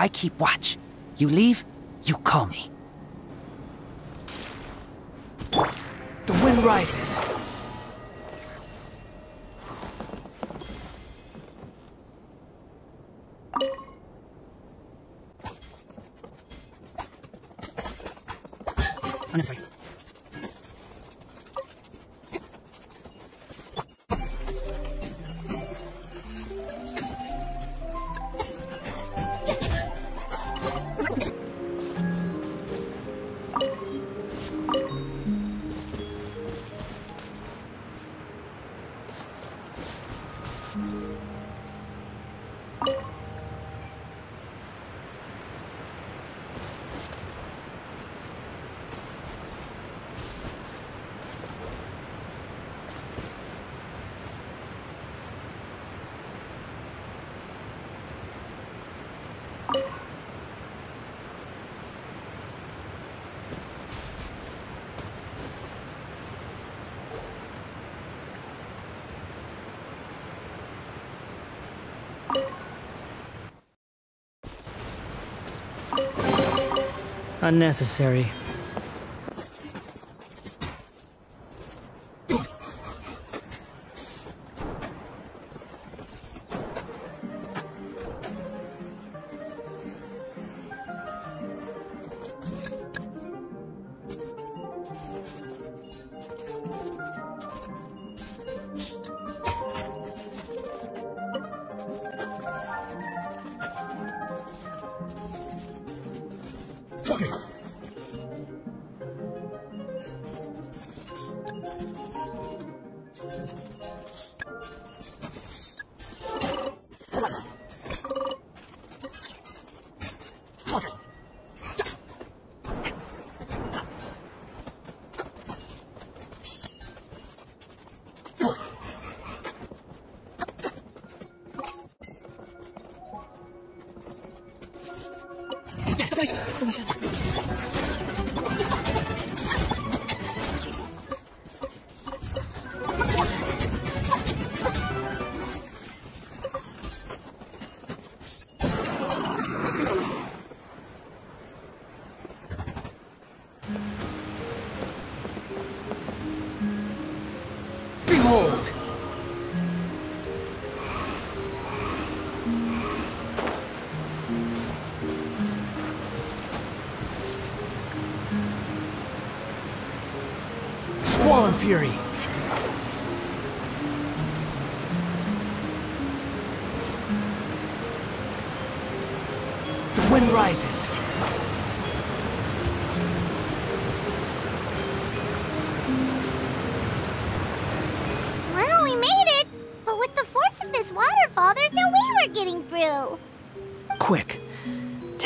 I keep watch. You leave, you call me. The wind rises. Unnecessary. 点，不好，我们。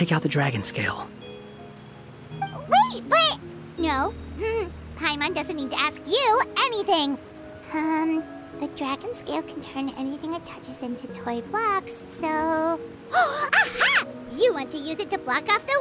Take out the dragon scale. Wait, but... No. Hmm, Paimon doesn't need to ask you anything. Um, the dragon scale can turn anything it touches into toy blocks, so... Aha! You want to use it to block off the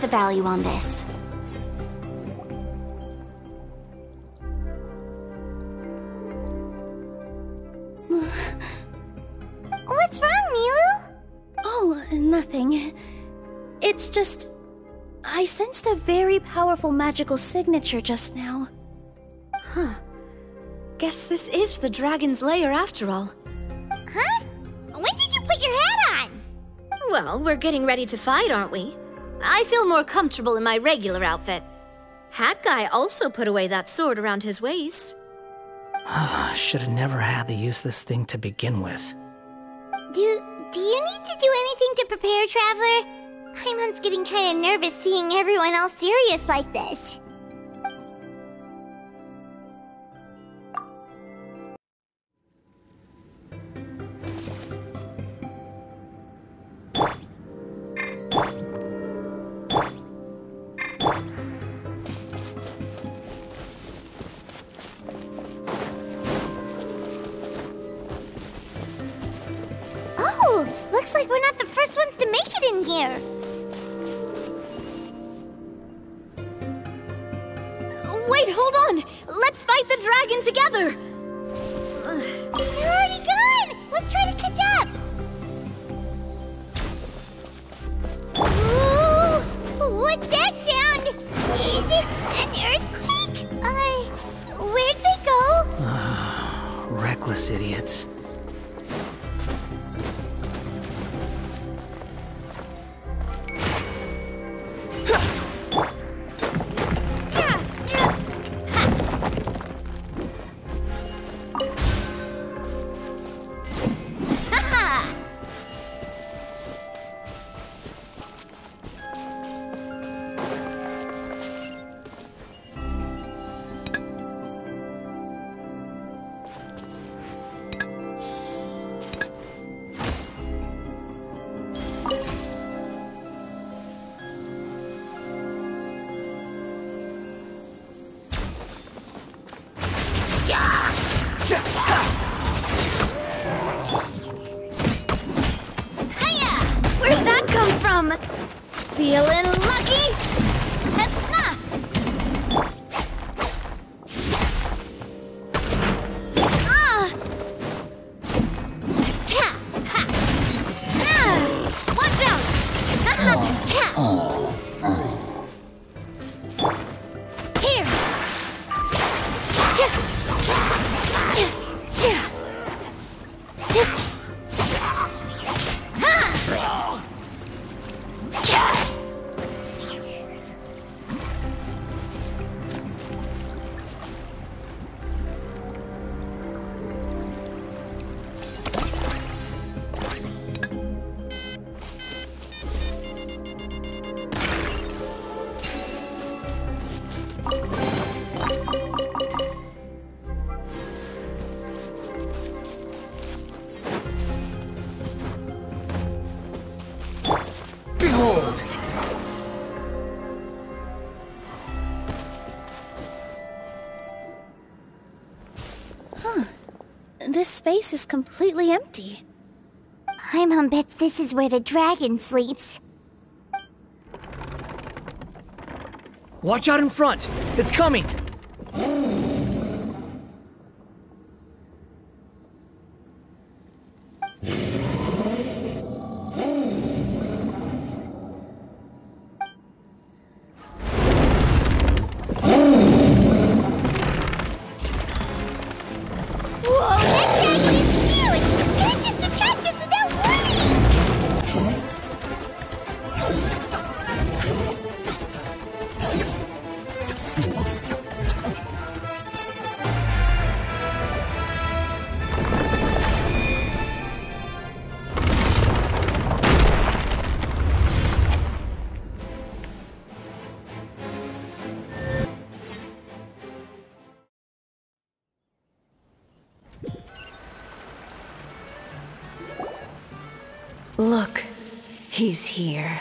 the value on this. What's wrong, Milu? Oh, nothing. It's just. I sensed a very powerful magical signature just now. Huh. Guess this is the dragon's lair after all. Huh? When did you put your hat on? Well, we're getting ready to fight, aren't we? I feel more comfortable in my regular outfit. Hat Guy also put away that sword around his waist. Should have never had to use this thing to begin with. Do do you need to do anything to prepare, Traveler? Paimon's getting kind of nervous seeing everyone all serious like this. This space is completely empty. Paimon bets this is where the dragon sleeps. Watch out in front! It's coming! He's here.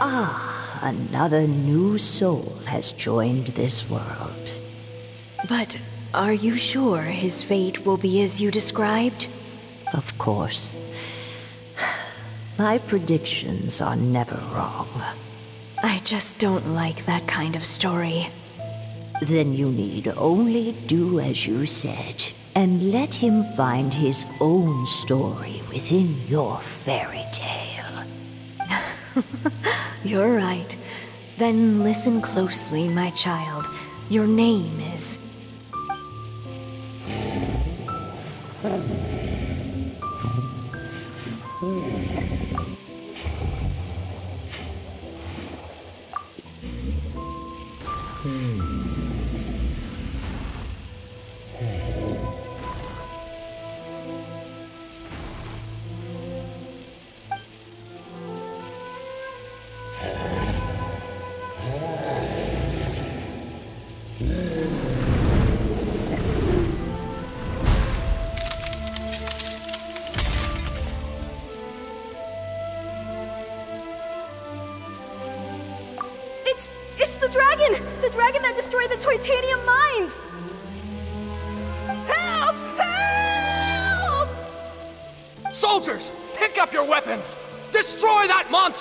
Ah, another new soul has joined this world. But are you sure his fate will be as you described? Of course. My predictions are never wrong. I just don't like that kind of story. Then you need only do as you said and let him find his own story within your fairy tale. You're right. Then listen closely, my child. Your name is.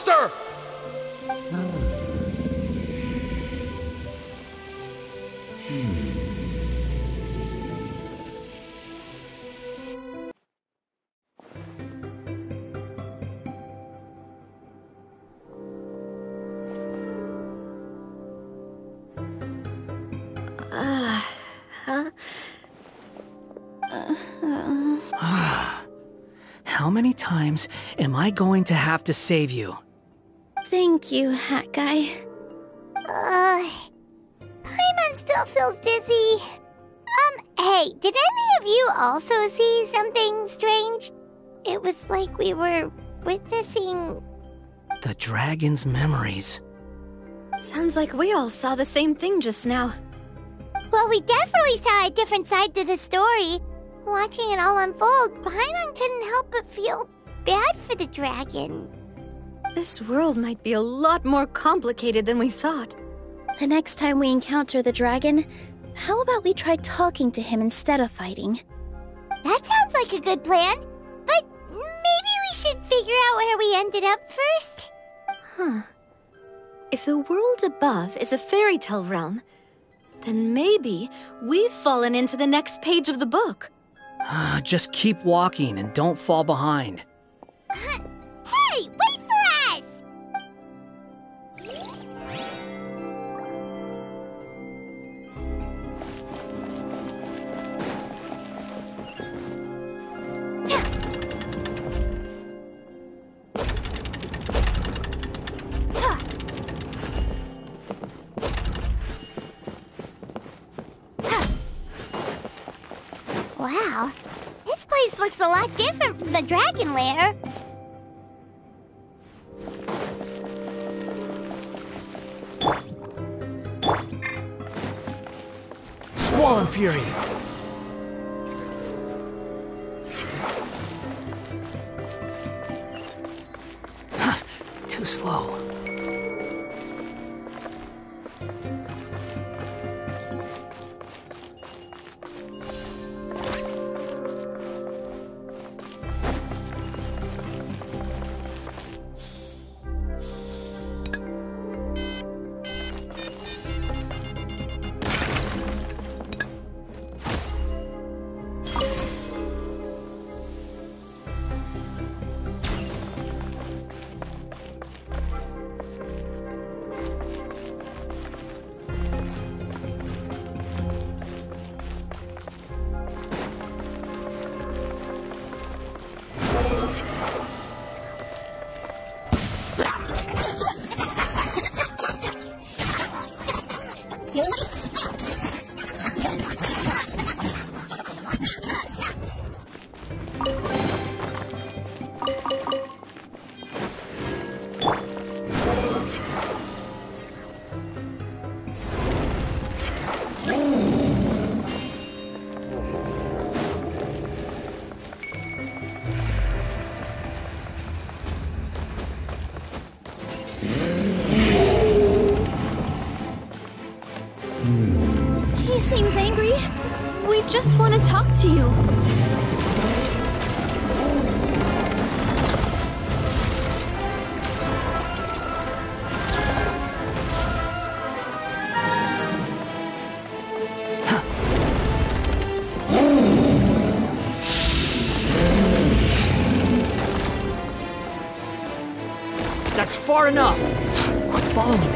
Monster! How many times am I going to have to save you? Thank you, Hat Guy. Uh, Paimon still feels dizzy. Um, hey, did any of you also see something strange? It was like we were witnessing. The dragon's memories. Sounds like we all saw the same thing just now. Well, we definitely saw a different side to the story. Watching it all unfold, Paimon couldn't help but feel bad for the dragon. This world might be a lot more complicated than we thought. The next time we encounter the dragon, how about we try talking to him instead of fighting? That sounds like a good plan. But maybe we should figure out where we ended up first. Huh. If the world above is a fairy tale realm, then maybe we've fallen into the next page of the book. Ah, Just keep walking and don't fall behind. Hey, wait a lot different from the dragon lair. Squall and Fury! Too slow. Far enough! Quit following me.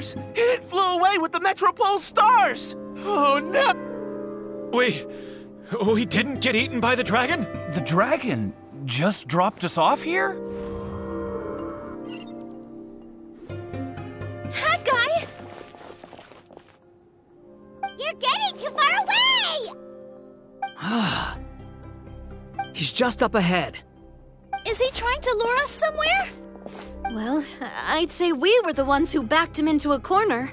Stars! It flew away with the Metropole stars! Oh no! We. We didn't get eaten by the dragon? The dragon just dropped us off here? Hat guy! You're getting too far away! Ah, he's just up ahead. Is he trying to lure us somewhere? Well, I'd say we were the ones who backed him into a corner.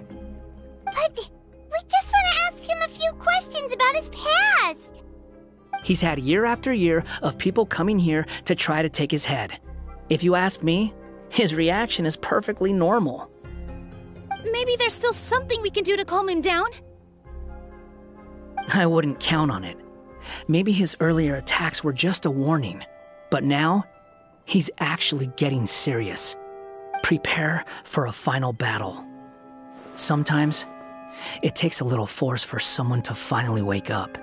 But we just want to ask him a few questions about his past. He's had year after year of people coming here to try to take his head. If you ask me, his reaction is perfectly normal. Maybe there's still something we can do to calm him down? I wouldn't count on it. Maybe his earlier attacks were just a warning, but now he's actually getting serious. Prepare for a final battle. Sometimes it takes a little force for someone to finally wake up.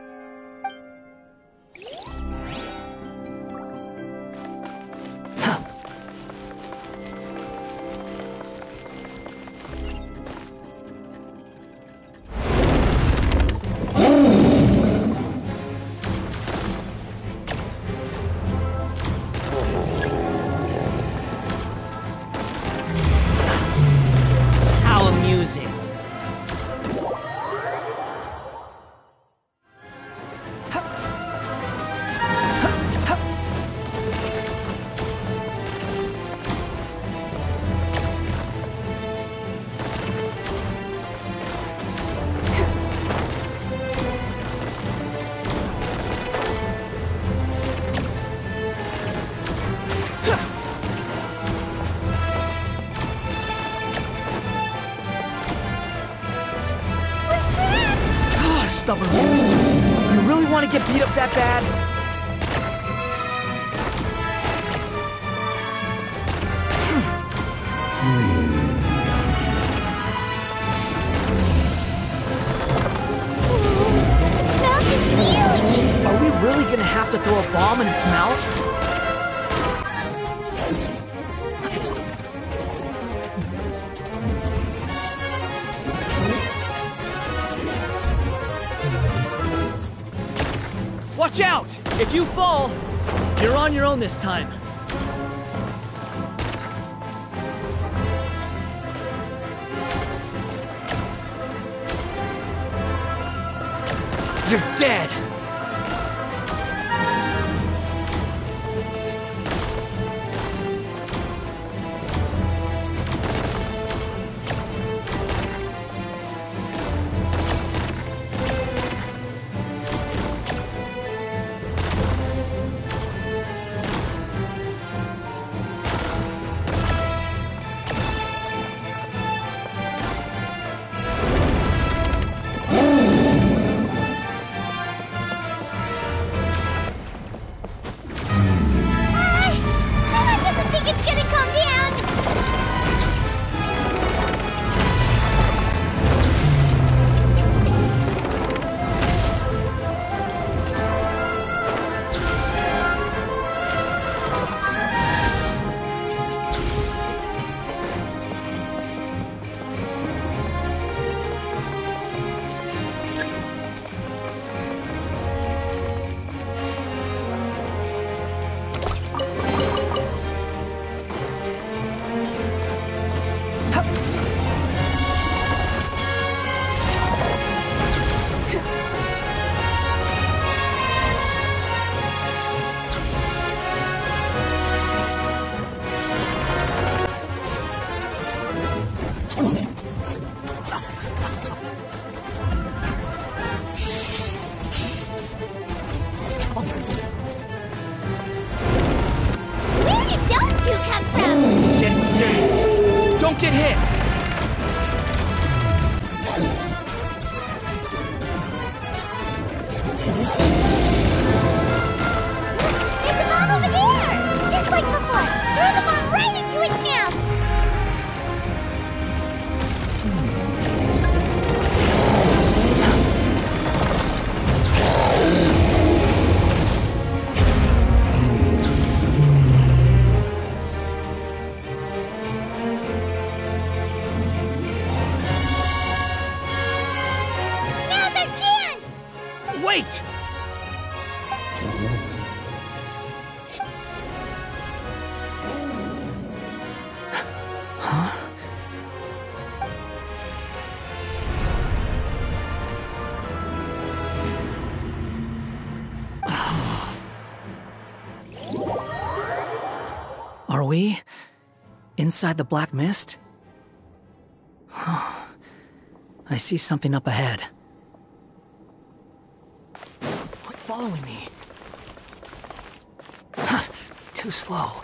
Gonna have to throw a bomb in its mouth? Watch out! If you fall, you're on your own this time. You're dead! Inside the black mist? I see something up ahead. Quit following me. Too slow.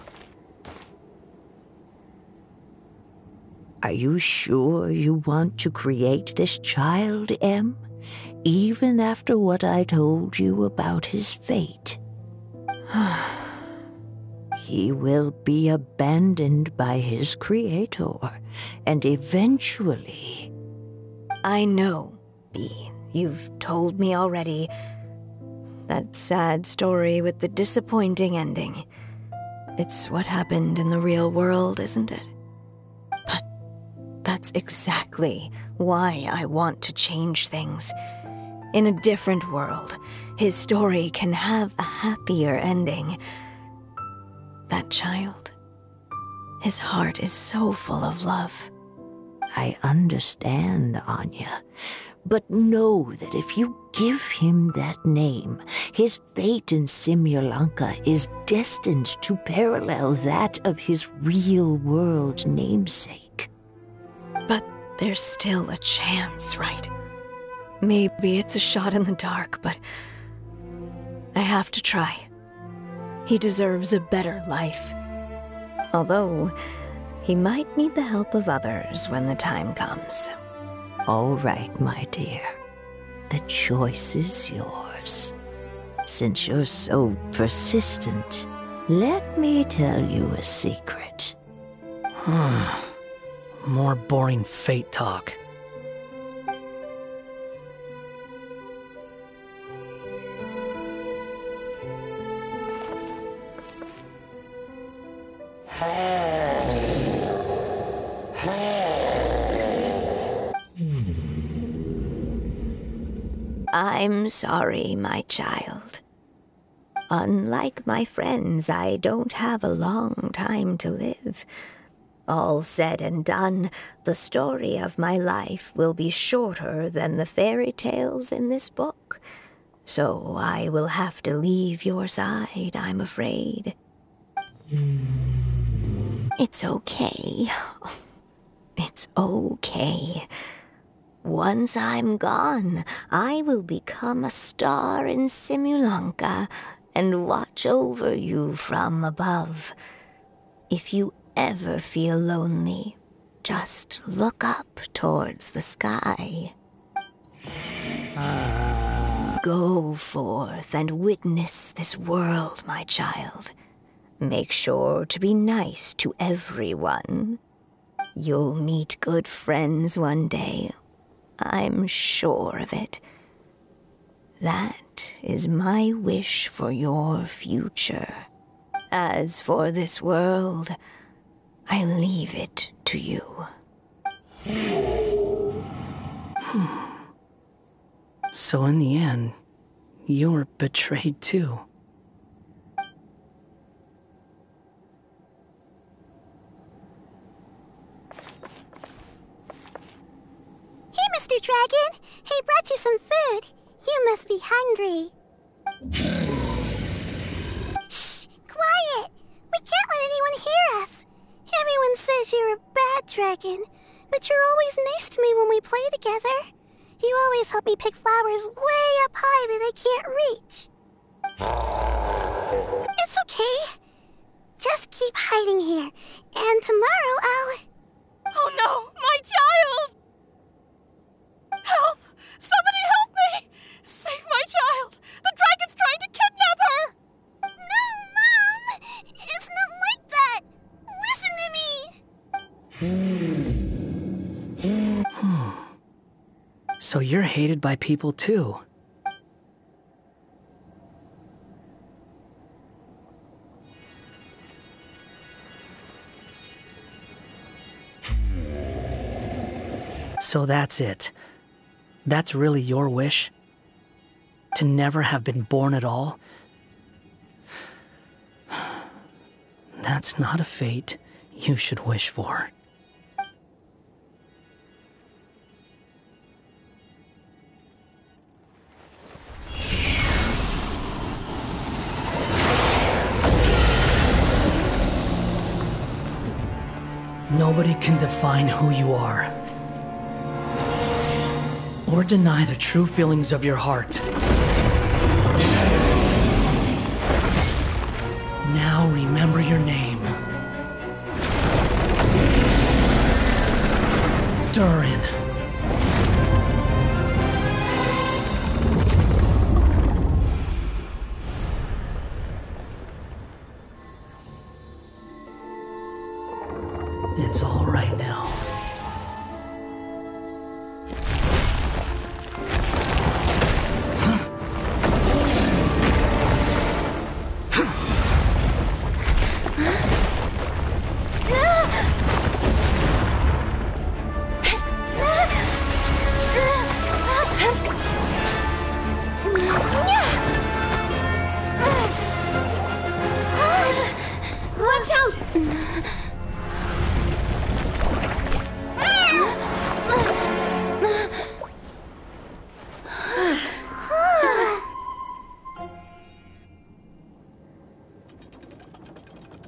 Are you sure you want to create this child, Em? Even after what I told you about his fate? he will be abandoned by his creator, and eventually. I know, Bee. You've told me already. That sad story with the disappointing ending. It's what happened in the real world, isn't it? But that's exactly why I want to change things. In a different world, his story can have a happier ending. That child, his heart is so full of love. I understand, Anya. But know that if you give him that name, his fate in Simulanka is destined to parallel that of his real world namesake. But there's still a chance, right? Maybe it's a shot in the dark, but I have to try. He deserves a better life. Although, he might need the help of others when the time comes. All right, my dear. The choice is yours. Since you're so persistent, let me tell you a secret. More boring fate talk. I'm sorry, my child. Unlike my friends, I don't have a long time to live. All said and done, the story of my life will be shorter than the fairy tales in this book. So I will have to leave your side, I'm afraid. It's okay. It's okay. Once I'm gone, I will become a star in Simulanka and watch over you from above. If you ever feel lonely, just look up towards the sky. Ah. Go forth and witness this world, my child. Make sure to be nice to everyone. You'll meet good friends one day. I'm sure of it. That is my wish for your future. As for this world, I leave it to you. Hmm. So in the end, you're betrayed too. Hey, Mr. Dragon! He brought you some food. You must be hungry. Shh! Quiet! We can't let anyone hear us. Everyone says you're a bad dragon, but you're always nice to me when we play together. You always help me pick flowers way up high that I can't reach. It's okay. Just keep hiding here, and tomorrow I'll... Oh no, my child! Help! Somebody help me! Save my child! The dragon's trying to kidnap her! No, Mom! It's not like that! Listen to me! Hmm. So you're hated by people too. So that's it. That's really your wish? To never have been born at all? That's not a fate you should wish for. Nobody can define who you are. Or deny the true feelings of your heart. Now remember your name. Durin.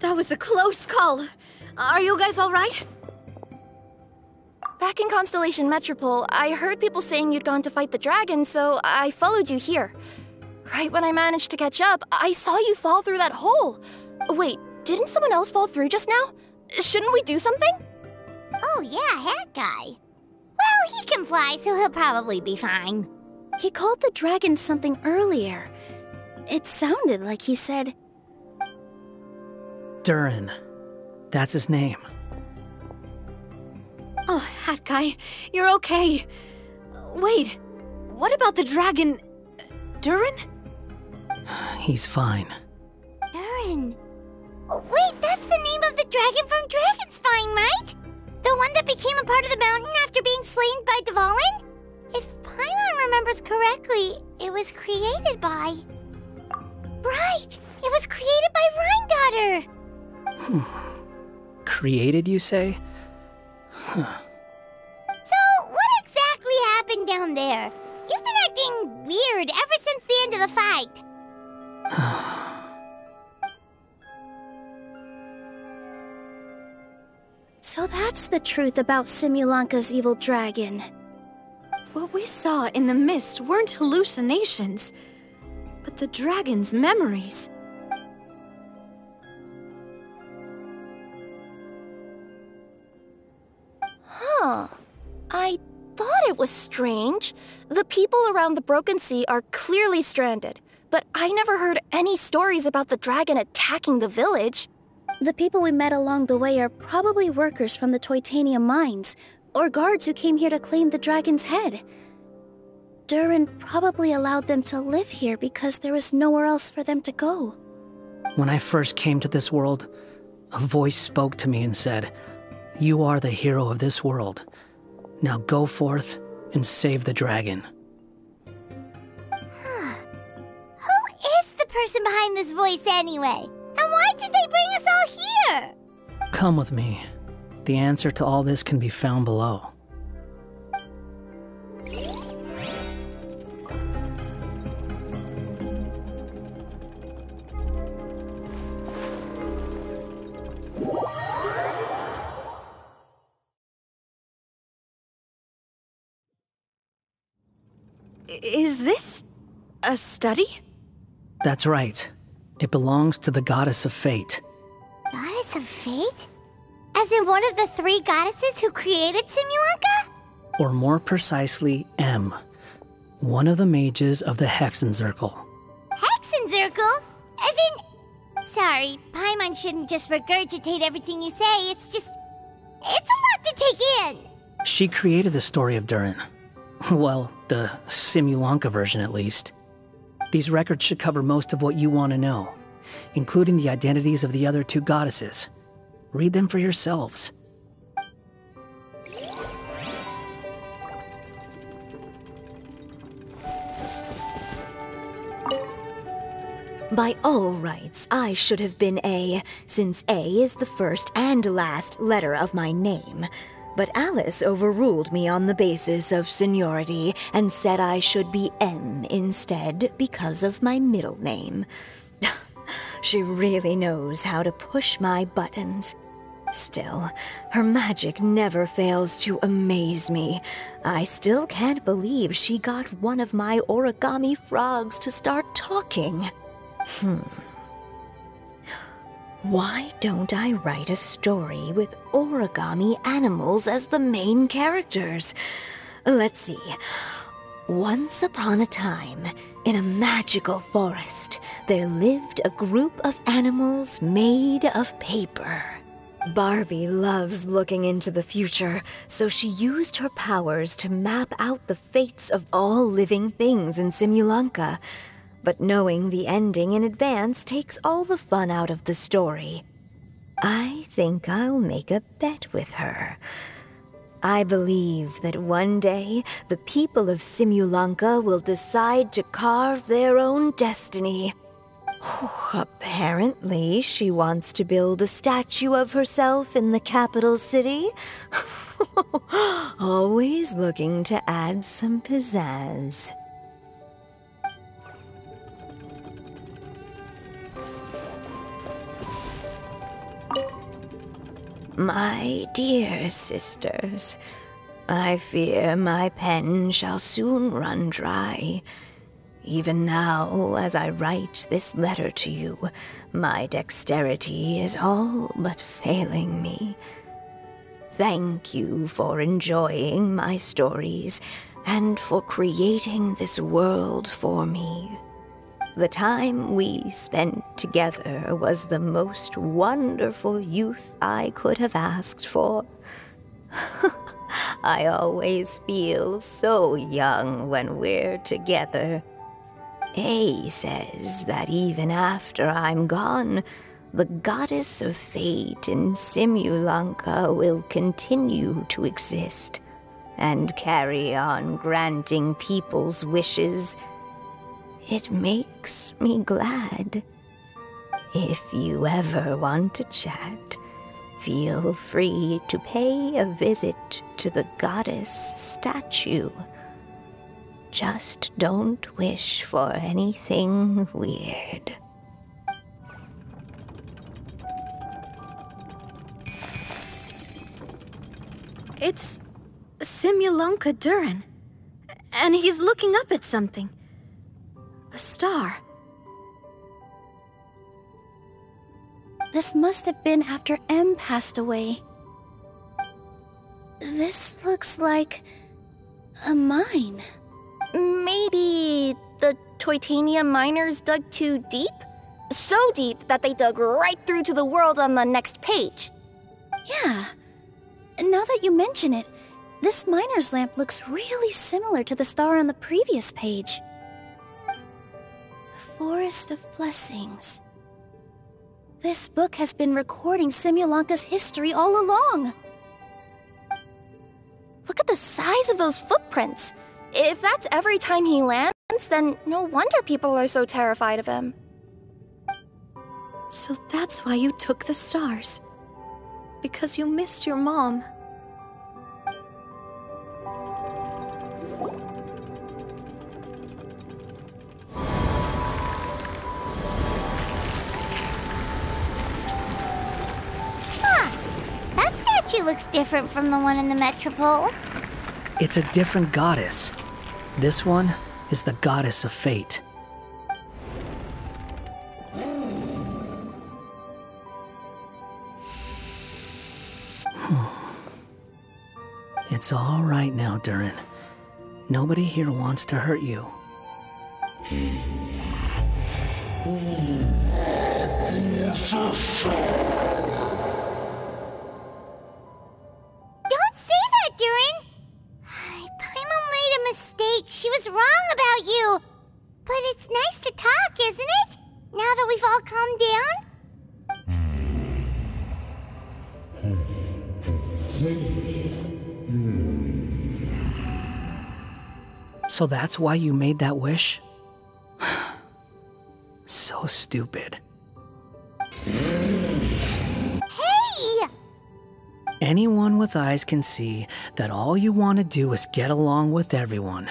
That was a close call. Are you guys all right? Back in Constellation Metropole, I heard people saying you'd gone to fight the dragon, so I followed you here. Right when I managed to catch up, I saw you fall through that hole. Wait, didn't someone else fall through just now? Shouldn't we do something? Oh, yeah, Hat Guy. Well, he can fly, so he'll probably be fine. He called the dragon something earlier. It sounded like he said, Durin. That's his name. Oh, Hat Guy, you're okay. Wait, what about the dragon. Durin? He's fine. Oh, wait, that's the name of the dragon from Dragonspine, right? The one that became a part of the mountain after being slain by Dvalin? If Paimon remembers correctly, it was created by... Right! It was created by Rhine Daughter! Created, you say? So, what exactly happened down there? You've been acting weird ever since the end of the fight. So that's the truth about Simulanka's evil dragon. What we saw in the mist weren't hallucinations, but the dragon's memories. Huh. I thought it was strange. The people around the Broken Sea are clearly stranded, but I never heard any stories about the dragon attacking the village. The people we met along the way are probably workers from the Toitanium mines, or guards who came here to claim the dragon's head. Durin probably allowed them to live here because there was nowhere else for them to go. When I first came to this world, a voice spoke to me and said, You are the hero of this world. Now go forth and save the dragon. Who is the person behind this voice anyway? And why did they bring us all here? Come with me. The answer to all this can be found below. A study? That's right. It belongs to the goddess of fate. Goddess of fate? As in one of the three goddesses who created Simulanka? Or more precisely, M. One of the mages of the Hexenzirkel. Hexenzirkel? As in... Sorry, Paimon shouldn't just regurgitate everything you say. It's just... It's a lot to take in. She created the story of Durin. Well, the Simulanka version at least. These records should cover most of what you want to know, including the identities of the other two goddesses. Read them for yourselves. By all rights, I should have been A, since A is the first and last letter of my name. But Alice overruled me on the basis of seniority and said I should be M instead because of my middle name. she really knows how to push my buttons. Still, her magic never fails to amaze me. I still can't believe she got one of my origami frogs to start talking. Hmm. Why don't I write a story with origami animals as the main characters? Let's see. Once upon a time, in a magical forest, there lived a group of animals made of paper. Barbie loves looking into the future, so she used her powers to map out the fates of all living things in Simulanka. But knowing the ending in advance takes all the fun out of the story. I think I'll make a bet with her. I believe that one day the people of Simulanka will decide to carve their own destiny. Apparently, she wants to build a statue of herself in the capital city. Always looking to add some pizzazz. My dear sisters, I fear my pen shall soon run dry. Even now, as I write this letter to you, my dexterity is all but failing me. Thank you for enjoying my stories and for creating this world for me. The time we spent together was the most wonderful youth I could have asked for. I always feel so young when we're together. A says that even after I'm gone, the goddess of fate in Simulanka will continue to exist and carry on granting people's wishes it makes me glad. If you ever want to chat, feel free to pay a visit to the goddess statue. Just don't wish for anything weird. It's Simulanka Durin. And he's looking up at something. A star. This must have been after M passed away. This looks like a mine. Maybe the Toitania miners dug too deep? So deep that they dug right through to the world on the next page. Yeah. Now that you mention it, this miner's lamp looks really similar to the star on the previous page. Forest of Blessings. This book has been recording Simulanka's history all along. Look at the size of those footprints. If that's every time he lands, then no wonder people are so terrified of him. So that's why you took the stars. Because you missed your mom. Statue looks different from the one in the Metropole. It's a different goddess. This one is the goddess of fate. Hmm. It's all right now, Durin. Nobody here wants to hurt you. Mistake. She was wrong about you. But it's nice to talk, isn't it? Now that we've all calmed down? So that's why you made that wish? so stupid. Anyone with eyes can see that all you want to do is get along with everyone.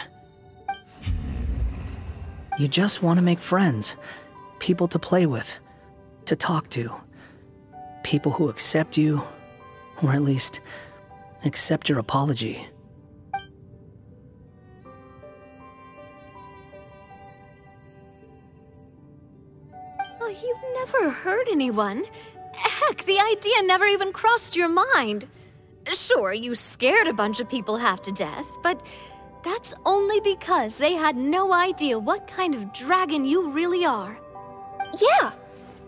You just want to make friends, people to play with, to talk to, people who accept you, or at least accept your apology. Oh, you've never hurt anyone. Heck, the idea never even crossed your mind. Sure, you scared a bunch of people half to death, but that's only because they had no idea what kind of dragon you really are. Yeah.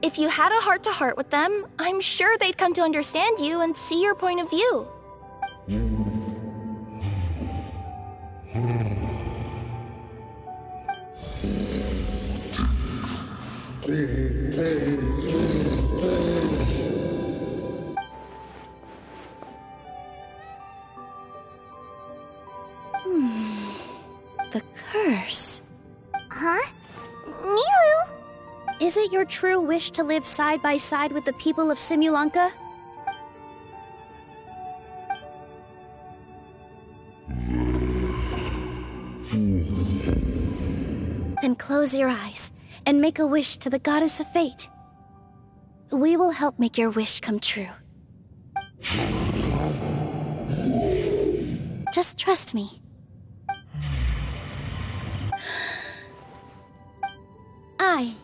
If you had a heart to heart with them, I'm sure they'd come to understand you and see your point of view. Is it your true wish to live side by side with the people of Simulanka? Then close your eyes and make a wish to the goddess of fate. We will help make your wish come true. Just trust me. I,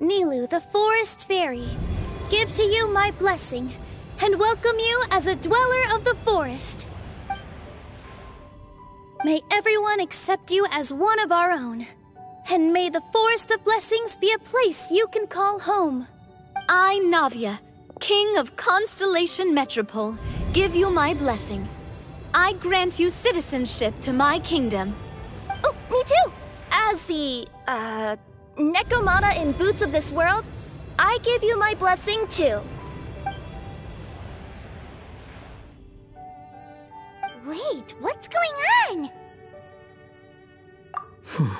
Nilu, the Forest Fairy, give to you my blessing and welcome you as a dweller of the forest. May everyone accept you as one of our own, and may the Forest of Blessings be a place you can call home. I, Navia, King of Constellation Metropole, give you my blessing. I grant you citizenship to my kingdom. Oh, me too! As the, uh, Nekomata in Boots of this world, I give you my blessing too. Wait, what's going on?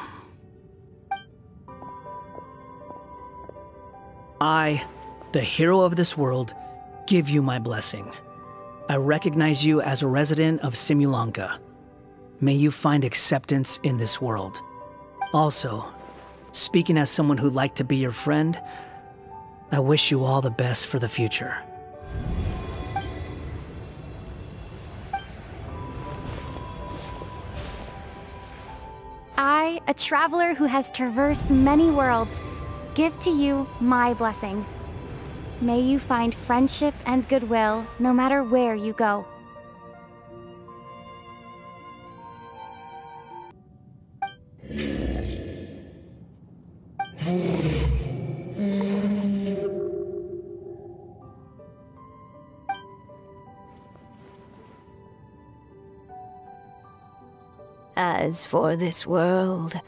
I, the hero of this world, give you my blessing. I recognize you as a resident of Simulanka. May you find acceptance in this world. Also, speaking as someone who'd like to be your friend, I wish you all the best for the future. I, a traveler who has traversed many worlds, give to you my blessing. May you find friendship and goodwill no matter where you go. As for this world,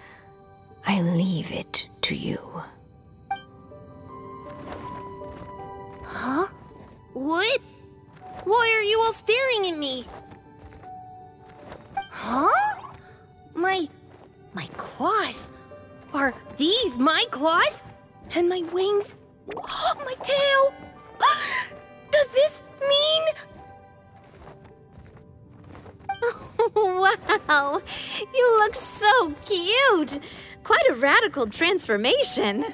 I leave it to you. Huh? What? Why are you all staring at me? Huh? My. my claws? Are these my claws? And my wings? Oh, my tail? Does this mean. wow, you look so cute. Quite a radical transformation.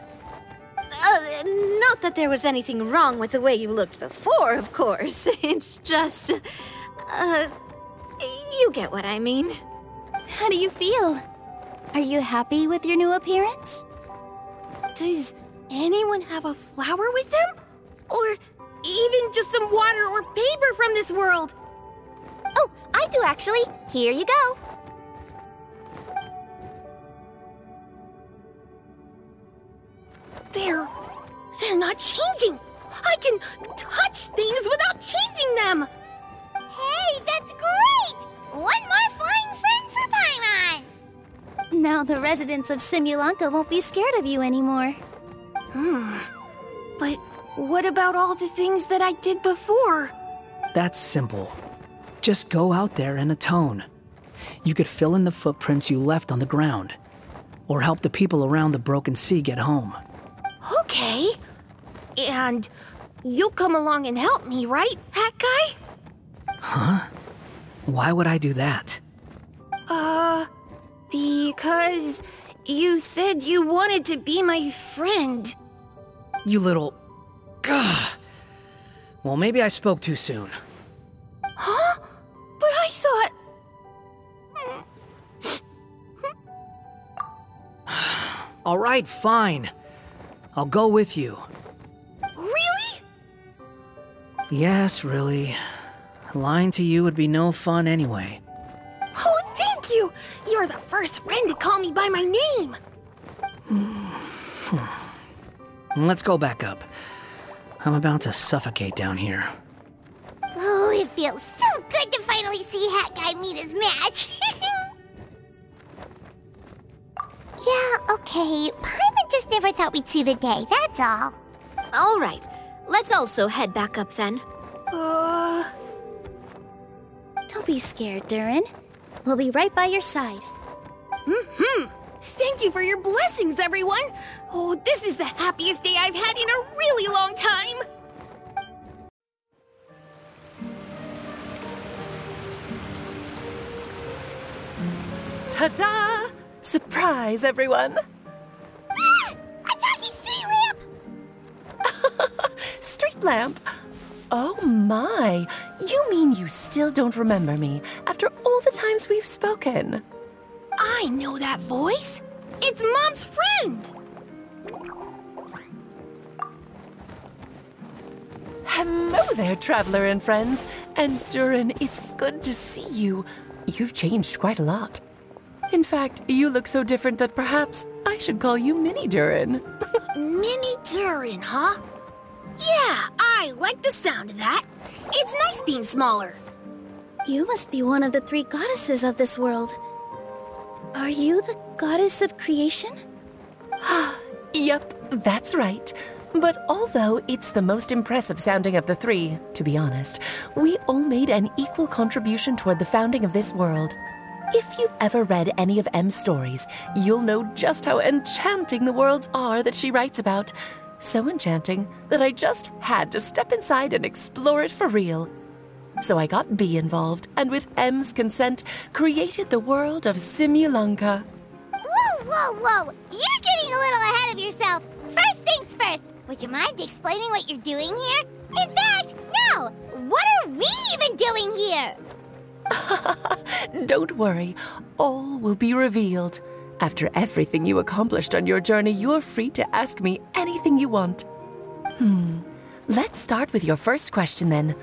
Uh, not that there was anything wrong with the way you looked before, of course. It's just. Uh. You get what I mean. How do you feel? Are you happy with your new appearance? Does anyone have a flower with them? Or even just some water or paper from this world? Oh, I I do, actually. Here you go. They're... they're not changing! I can touch things without changing them! Hey, that's great! One more flying friend for Paimon! Now the residents of Simulanka won't be scared of you anymore. Hmm. But what about all the things that I did before? That's simple. Just go out there and atone. You could fill in the footprints you left on the ground, or help the people around the broken sea get home. Okay. And you'll come along and help me, right, Hat Guy? Huh? Why would I do that? Uh, because you said you wanted to be my friend. You little. Gah. Well, maybe I spoke too soon. Huh? But I thought. All right, fine. I'll go with you. Really? Yes, really. Lying to you would be no fun anyway. Oh, thank you! You're the first friend to call me by my name! Let's go back up. I'm about to suffocate down here. Oh, it feels so finally see Hat Guy meet his match. yeah, okay. Paimon just never thought we'd see the day, that's all. All right, let's also head back up then. Uh. Don't be scared, Durin. We'll be right by your side. Hmm. Thank you for your blessings, everyone. Oh, this is the happiest day I've had in a really long time. Ta-da! Surprise, everyone! Ah! A talking street lamp! street lamp? Oh my! You mean you still don't remember me after all the times we've spoken? I know that voice. It's Mom's friend. Hello there, traveler and friends. And Durin, it's good to see you. You've changed quite a lot. In fact, you look so different that perhaps I should call you Mini Durin. Mini Durin, huh? Yeah, I like the sound of that. It's nice being smaller. You must be one of the three goddesses of this world. Are you the goddess of creation? yep, that's right. But although it's the most impressive sounding of the three, to be honest, we all made an equal contribution toward the founding of this world. If you've ever read any of M's stories, you'll know just how enchanting the worlds are that she writes about. So enchanting that I just had to step inside and explore it for real. So I got B involved, and with M's consent, created the world of Simulanka. Whoa, whoa, whoa! You're getting a little ahead of yourself. First things first, would you mind explaining what you're doing here? In fact, no! What are we even doing here? Don't worry, all will be revealed. After everything you accomplished on your journey, you're free to ask me anything you want. Hmm, let's start with your first question then.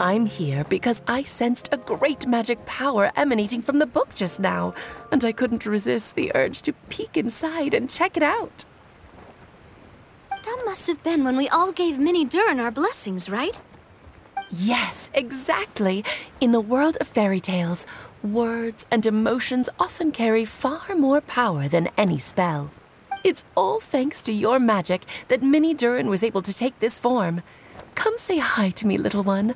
I'm here because I sensed a great magic power emanating from the book just now, and I couldn't resist the urge to peek inside and check it out. That must have been when we all gave Mini Durin our blessings, right? Yes, exactly. In the world of fairy tales, words and emotions often carry far more power than any spell. It's all thanks to your magic that Mini Durin was able to take this form. Come say hi to me, little one.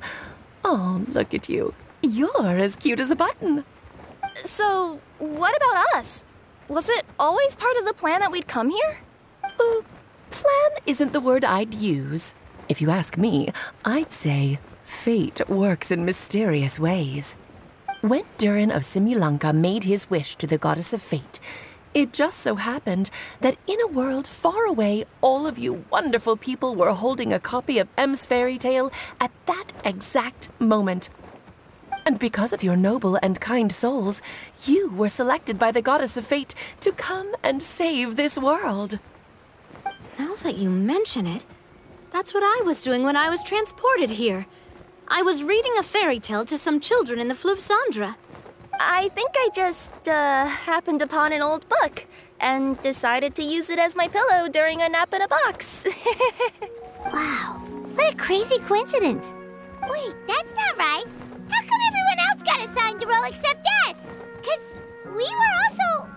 Oh, look at you. You're as cute as a button. So, what about us? Was it always part of the plan that we'd come here? Uh, plan isn't the word I'd use. If you ask me, I'd say fate works in mysterious ways. When Durin of Simulanka made his wish to the goddess of fate, it just so happened that in a world far away, all of you wonderful people were holding a copy of M's fairy tale at that exact moment. And because of your noble and kind souls, you were selected by the goddess of fate to come and save this world. Now that you mention it, that's what I was doing when I was transported here. I was reading a fairy tale to some children in the Fleuve Cendre. I think I just, uh, happened upon an old book and decided to use it as my pillow during a nap in a box. wow, what a crazy coincidence. Wait, that's not right. How come everyone else got assigned a role except us? Because we were also.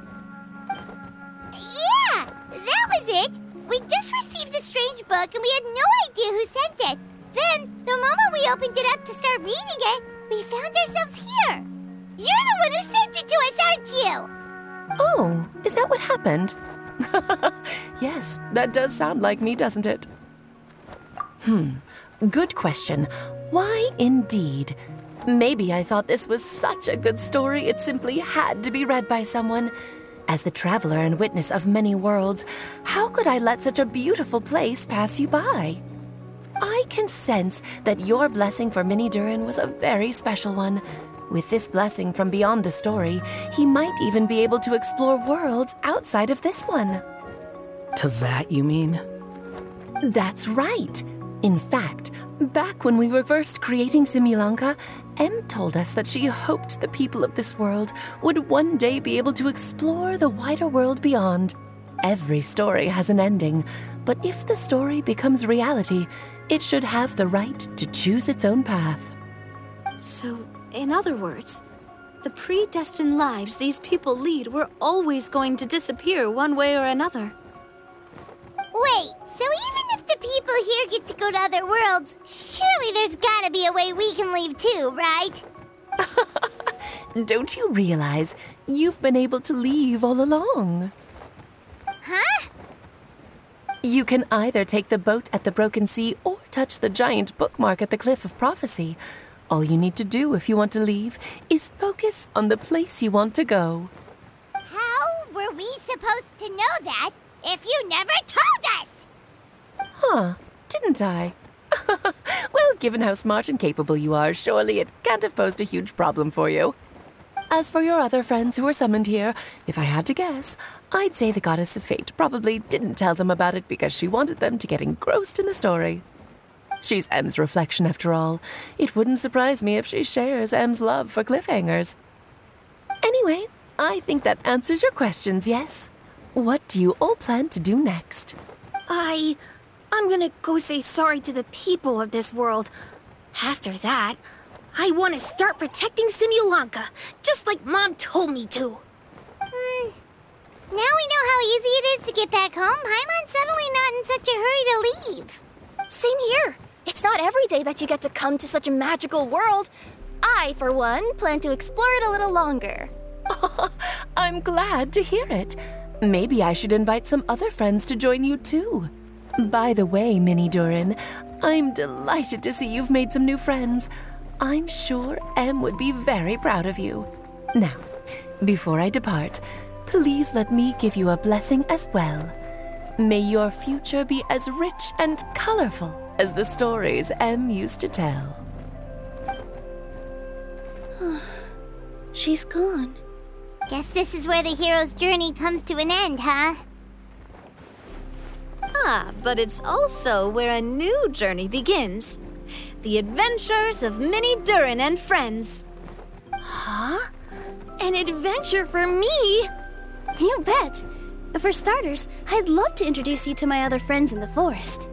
Yeah, that was it. We just received a strange book and we had no idea who sent it. Then, the moment we opened it up to start reading it, we found ourselves here. You're the one who sent it to us, aren't you? Oh, is that what happened? yes, that does sound like me, doesn't it? Hmm, good question. Why indeed? Maybe I thought this was such a good story it simply had to be read by someone. As the traveler and witness of many worlds, how could I let such a beautiful place pass you by? I can sense that your blessing for Mini Durin was a very special one. With this blessing from beyond the story, he might even be able to explore worlds outside of this one. To that, you mean? That's right. In fact, back when we were first creating Simulanka, M told us that she hoped the people of this world would one day be able to explore the wider world beyond. Every story has an ending, but if the story becomes reality, it should have the right to choose its own path. So, in other words, the predestined lives these people lead were always going to disappear one way or another. Wait, so even if the people here get to go to other worlds, surely there's gotta be a way we can leave too, right? Don't you realize you've been able to leave all along? Huh? You can either take the boat at the Broken Sea or touch the giant bookmark at the Cliff of Prophecy. All you need to do if you want to leave is focus on the place you want to go. How were we supposed to know that if you never told us? Huh, didn't I? well, given how smart and capable you are, surely it can't have posed a huge problem for you. As for your other friends who were summoned here, if I had to guess, I'd say the Goddess of Fate probably didn't tell them about it because she wanted them to get engrossed in the story. She's M's reflection, after all. It wouldn't surprise me if she shares M's love for cliffhangers. Anyway, I think that answers your questions, yes? What do you all plan to do next? I. I'm gonna go say sorry to the people of this world. After that, I want to start protecting Simulanka, just like Mom told me to. Hmm. Now we know how easy it is to get back home. Paimon's suddenly not in such a hurry to leave. Same here. It's not every day that you get to come to such a magical world. I, for one, plan to explore it a little longer. I'm glad to hear it. Maybe I should invite some other friends to join you too. By the way, Mini Durin, I'm delighted to see you've made some new friends. I'm sure M would be very proud of you. Now, before I depart, please let me give you a blessing as well. May your future be as rich and colorful as the stories M used to tell. She's gone. Guess this is where the hero's journey comes to an end, huh? Ah, but it's also where a new journey begins. The adventures of Mini Durin and friends. Huh? An adventure for me? You bet. For starters, I'd love to introduce you to my other friends in the forest.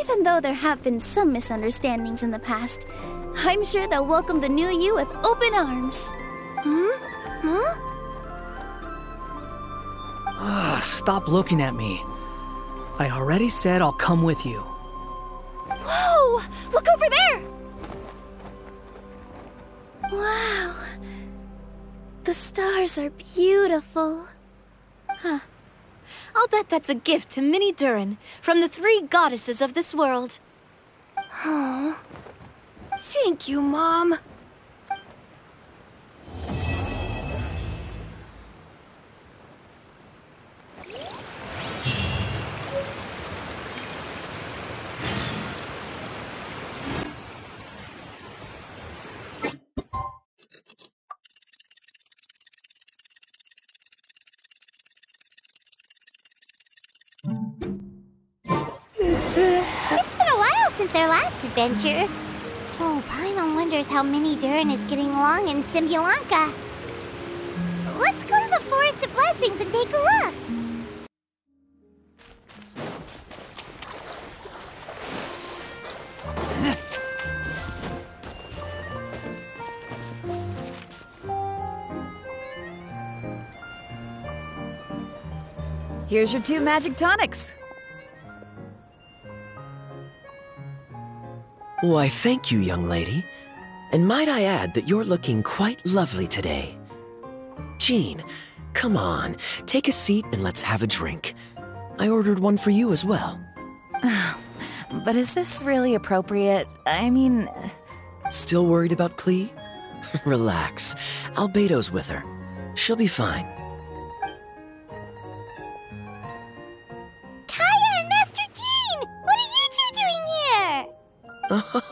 Even though there have been some misunderstandings in the past, I'm sure they'll welcome the new you with open arms. Hmm? Huh? Ugh, stop looking at me. I already said I'll come with you. Whoa! Look over there! Wow. The stars are beautiful. Huh. I'll bet that's a gift to Mini Durin from the three goddesses of this world. Oh. Thank you, Mom. Since our last adventure. Oh, Paimon wonders how Mini Durin is getting along in Simulanka. Let's go to the Forest of Blessings and take a look. Here's your two magic tonics. Oh, Why, thank you, young lady. And might I add that you're looking quite lovely today. Jean, come on, take a seat and let's have a drink. I ordered one for you as well. but is this really appropriate? I mean... Still worried about Klee? Relax. Albedo's with her. She'll be fine.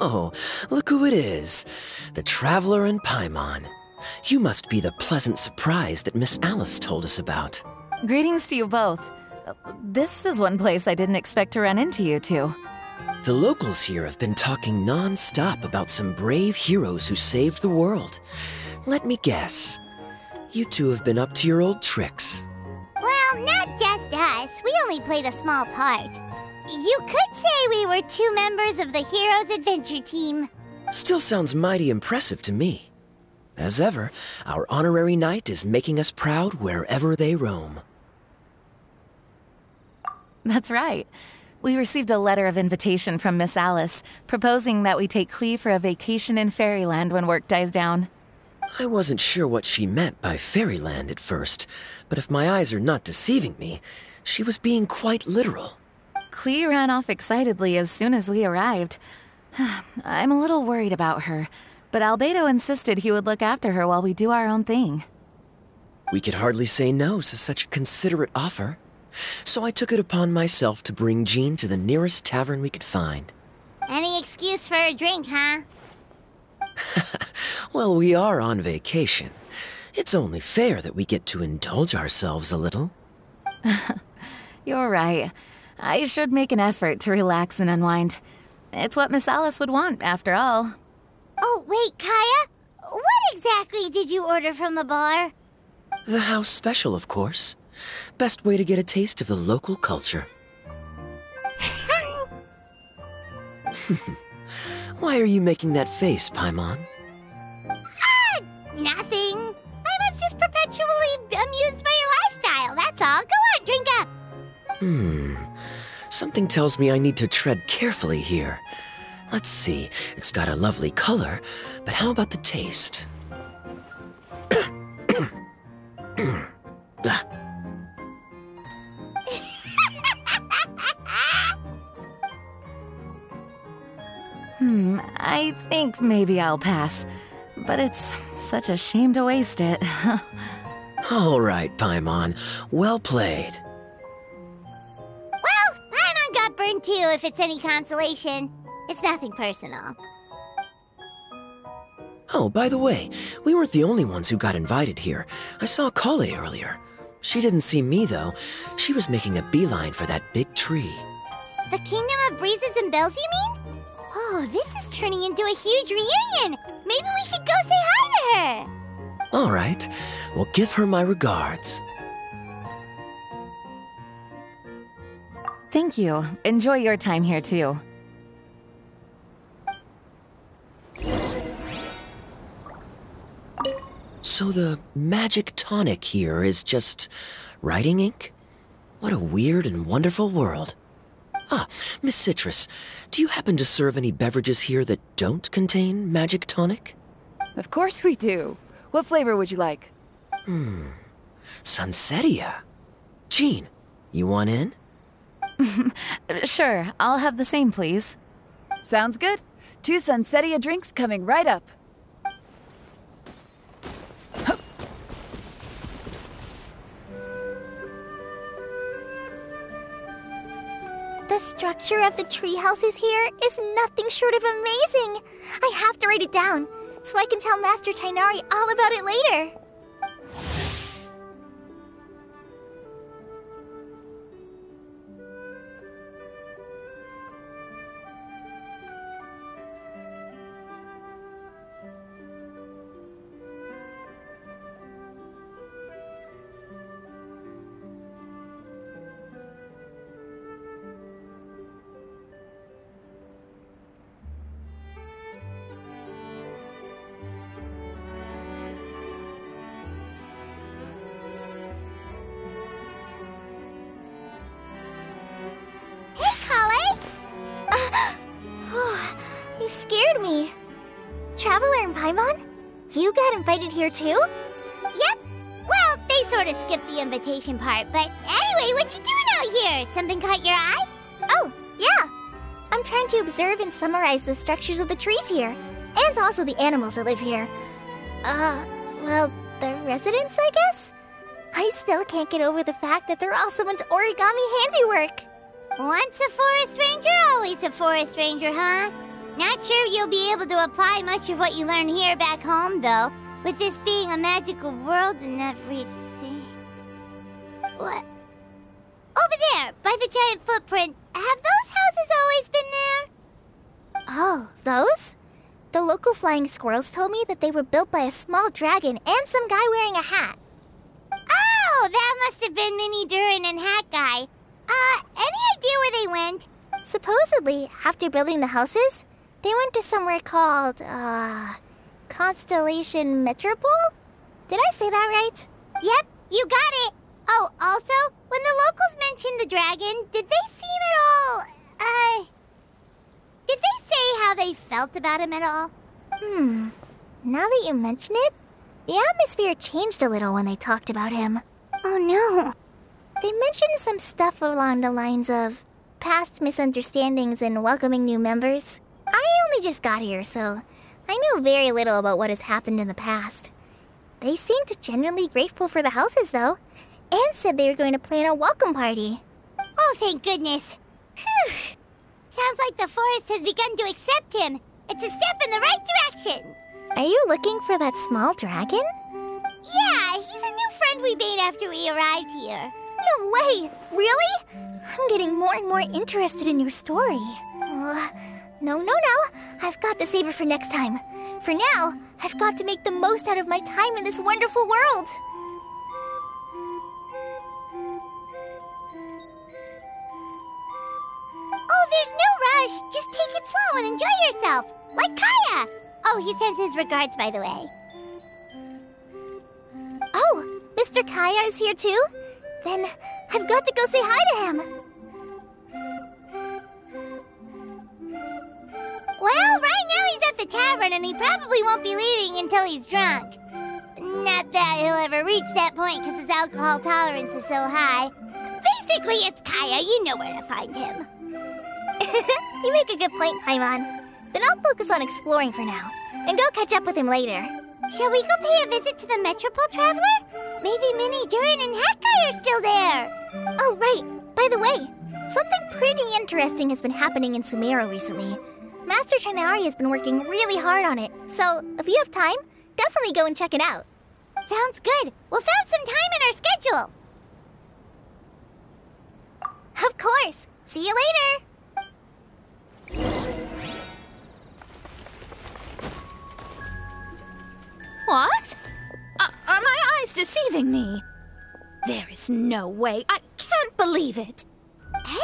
Oh, look who it is. The Traveler and Paimon. You must be the pleasant surprise that Miss Alice told us about. Greetings to you both. This is one place I didn't expect to run into you two. The locals here have been talking non-stop about some brave heroes who saved the world. Let me guess. You two have been up to your old tricks. Well, not just us. We only played a small part. You could say we were two members of the Heroes Adventure Team. Still sounds mighty impressive to me. As ever, our honorary knight is making us proud wherever they roam. That's right. We received a letter of invitation from Miss Alice, proposing that we take Klee for a vacation in Fairyland when work dies down. I wasn't sure what she meant by Fairyland at first, but if my eyes are not deceiving me, she was being quite literal. Klee ran off excitedly as soon as we arrived. I'm a little worried about her, but Albedo insisted he would look after her while we do our own thing. We could hardly say no to such a considerate offer. So I took it upon myself to bring Jean to the nearest tavern we could find. Any excuse for a drink, huh? well, we are on vacation. It's only fair that we get to indulge ourselves a little. You're right. I should make an effort to relax and unwind. It's what Miss Alice would want, after all. Oh, wait, Kaeya? What exactly did you order from the bar? The house special, of course. Best way to get a taste of the local culture. Why are you making that face, Paimon? Ah, nothing. Paimon's just perpetually amused by your lifestyle, that's all. Go on, drink up. Hmm. Something tells me I need to tread carefully here. Let's see, it's got a lovely color, but how about the taste? Hmm, I think maybe I'll pass. But it's such a shame to waste it. All right, Paimon. Well played. Too, if it's any consolation. It's nothing personal. Oh, by the way, we weren't the only ones who got invited here. I saw Collei earlier. She didn't see me, though. She was making a beeline for that big tree. The Kingdom of Breezes and Bells, you mean? Oh, this is turning into a huge reunion! Maybe we should go say hi to her! All right. Well, give her my regards. Thank you. Enjoy your time here, too. So the magic tonic here is just writing ink? What a weird and wonderful world. Ah, Miss Citrus, do you happen to serve any beverages here that don't contain magic tonic? Of course we do. What flavor would you like? Hmm. Sunsetia. Jean, you want in? sure, I'll have the same, please. Sounds good. Two Sunsetia drinks coming right up. The structure of the tree houses here is nothing short of amazing. I have to write it down so I can tell Master Tighnari all about it later. Traveler and Paimon? You got invited here too? Yep. Well, they sort of skipped the invitation part, but anyway, what you doing out here? Something caught your eye? Oh, yeah. I'm trying to observe and summarize the structures of the trees here, and also the animals that live here. Uh, well, the residents, I guess? I still can't get over the fact that they're all someone's origami handiwork. Once a forest ranger, always a forest ranger, huh? Not sure you'll be able to apply much of what you learn here back home, though, with this being a magical world and everything. What? Over there, by the giant footprint, have those houses always been there? Oh, those? The local flying squirrels told me that they were built by a small dragon and some guy wearing a hat. Oh, that must have been Mini Durin and Hat Guy. Uh, any idea where they went? Supposedly, after building the houses, they went to somewhere called, uh, Constellation Metropole? Did I say that right? Yep, you got it. Oh, also, when the locals mentioned the dragon, did they seem at all, uh... Did they say how they felt about him at all? Hmm. Now that you mention it, the atmosphere changed a little when they talked about him. Oh no. They mentioned some stuff along the lines of past misunderstandings and welcoming new members. I only just got here, so I know very little about what has happened in the past. They seemed genuinely grateful for the houses, though, and said they were going to plan a welcome party. Oh, thank goodness. Whew. Sounds like the forest has begun to accept him. It's a step in the right direction. Are you looking for that small dragon? Yeah, he's a new friend we made after we arrived here. No way! Really? I'm getting more and more interested in your story. Uh, no, no, no. I've got to save her for next time. For now, I've got to make the most out of my time in this wonderful world. Oh, there's no rush. Just take it slow and enjoy yourself. Like Kaeya. Oh, he sends his regards, by the way. Oh, Mr. Kaeya is here too? Then I've got to go say hi to him. Well, right now he's at the tavern and he probably won't be leaving until he's drunk. Not that he'll ever reach that point because his alcohol tolerance is so high. Basically, it's Kaeya. You know where to find him. you make a good point, Paimon. Then I'll focus on exploring for now, and go catch up with him later. Shall we go pay a visit to the Metropole Traveler? Maybe Mini, Durin, and Hatguy are still there. Oh, right. By the way, something pretty interesting has been happening in Sumeru recently. Master Tighnari has been working really hard on it, so if you have time, definitely go and check it out. Sounds good. We'll find some time in our schedule. Of course. See you later. What? Uh, are my eyes deceiving me? There is no way. I can't believe it. Hey,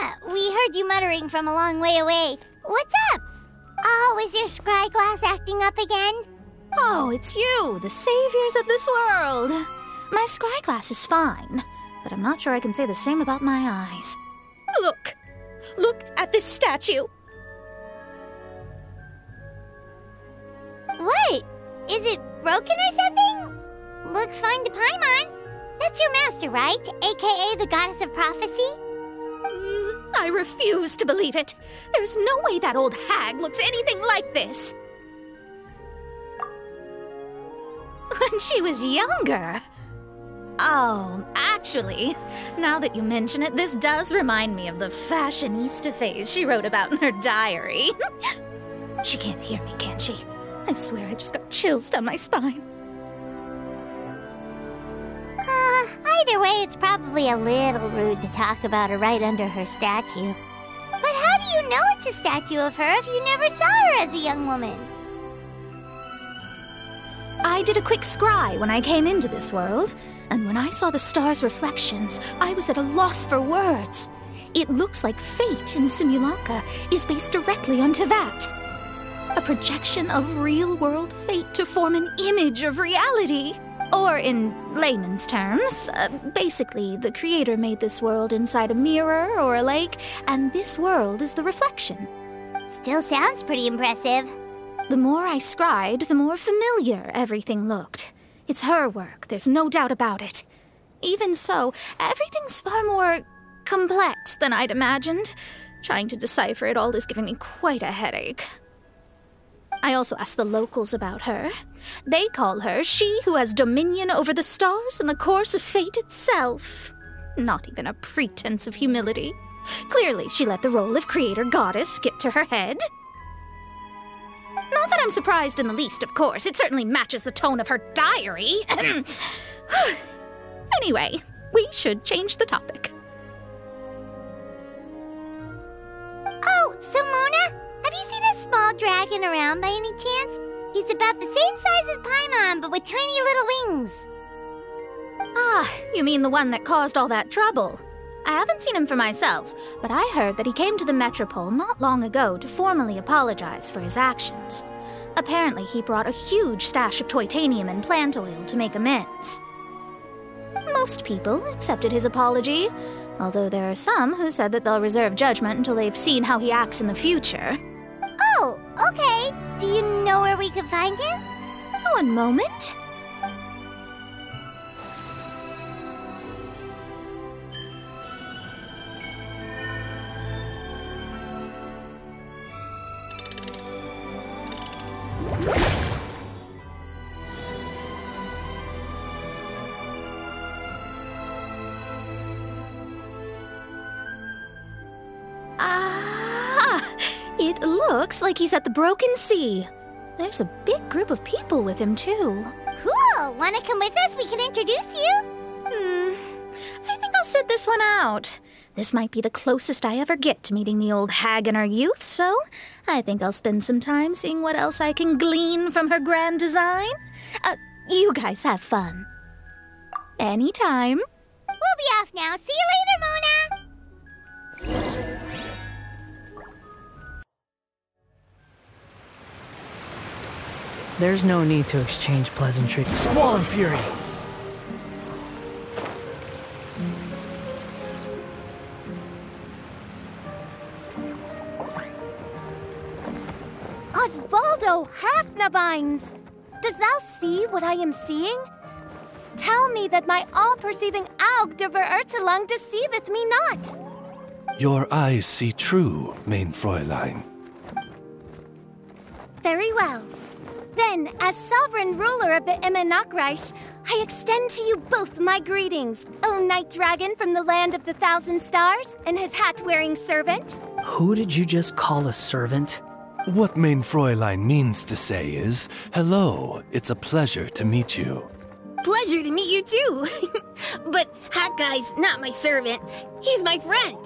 Mona! We heard you muttering from a long way away. What's up? Oh, is your scry glass acting up again? Oh, it's you, the saviors of this world. My scry glass is fine, but I'm not sure I can say the same about my eyes. Look! Look at this statue! What? Is it broken or something? Looks fine to Paimon. That's your master, right? AKA the goddess of prophecy? Mm-hmm. I refuse to believe it. There's no way that old hag looks anything like this. When she was younger. Oh, actually, now that you mention it, this does remind me of the fashionista phase she wrote about in her diary. she can't hear me, can she? I swear I just got chills down my spine. Either way, it's probably a little rude to talk about her right under her statue. But how do you know it's a statue of her if you never saw her as a young woman? I did a quick scry when I came into this world, and when I saw the stars' reflections, I was at a loss for words. It looks like fate in Simulanka is based directly on Teyvat. A projection of real world fate to form an image of reality. Or, in layman's terms, uh, basically, the creator made this world inside a mirror or a lake, and this world is the reflection. Still sounds pretty impressive. The more I scried, the more familiar everything looked. It's her work, there's no doubt about it. Even so, everything's far more complex than I'd imagined. Trying to decipher it all is giving me quite a headache. I also asked the locals about her. They call her she who has dominion over the stars and the course of fate itself. Not even a pretense of humility. Clearly, she let the role of creator goddess get to her head. Not that I'm surprised in the least, of course. It certainly matches the tone of her diary. anyway, we should change the topic. Oh, so Mona, have you seen a small dragon around by any chance? He's about the same size as Paimon, but with tiny little wings. Ah, you mean the one that caused all that trouble? I haven't seen him for myself, but I heard that he came to the Metropole not long ago to formally apologize for his actions. Apparently, he brought a huge stash of Toitanium and plant oil to make amends. Most people accepted his apology, although there are some who said that they'll reserve judgment until they've seen how he acts in the future. Oh, okay. Do you know where we could find him? One moment. Looks like he's at the Broken Sea. There's a big group of people with him, too. Cool. Wanna come with us? We can introduce you. Hmm. I think I'll sit this one out. This might be the closest I ever get to meeting the old hag in her youth, so I think I'll spend some time seeing what else I can glean from her grand design. Uh, you guys have fun. Anytime. We'll be off now. See you later, Mona. There's no need to exchange pleasantries. Squall and Fury! Ozvaldo Hrafnavins! Does thou see what I am seeing? Tell me that my all-perceiving Auge der Verurteilung deceiveth me not. Your eyes see true, mein Fräulein. Very well. Then, as sovereign ruler of the Immernachtreich, I extend to you both my greetings, O Night Dragon from the land of the Thousand Stars and his hat-wearing servant. Who did you just call a servant? What mein Fräulein means to say is, hello, it's a pleasure to meet you. Pleasure to meet you too. but Hat Guy's not my servant. He's my friend.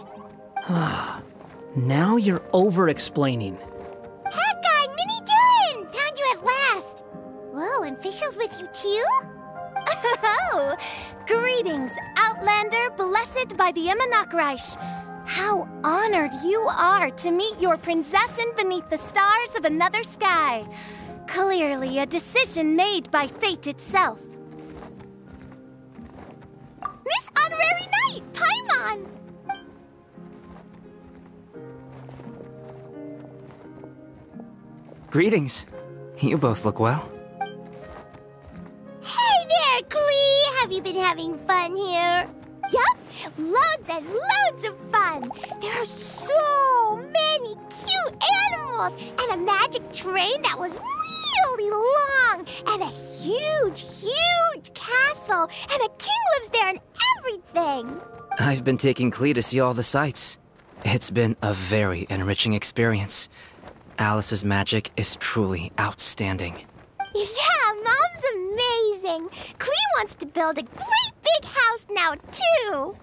Ah, now you're over-explaining. You at last. Whoa, and Fischl's with you too? Oh, greetings, Outlander blessed by the Immernachtreich. How honored you are to meet your prinzessin beneath the stars of another sky. Clearly a decision made by fate itself. Miss Honorary Knight, Paimon! Greetings. You both look well. Hey there, Klee! Have you been having fun here? Yup, loads and loads of fun. There are so many cute animals and a magic train that was really long and a huge, huge castle and a king lives there and everything. I've been taking Klee to see all the sights. It's been a very enriching experience. Alice's magic is truly outstanding. Yeah, Mom's amazing. Klee wants to build a great big house now, too.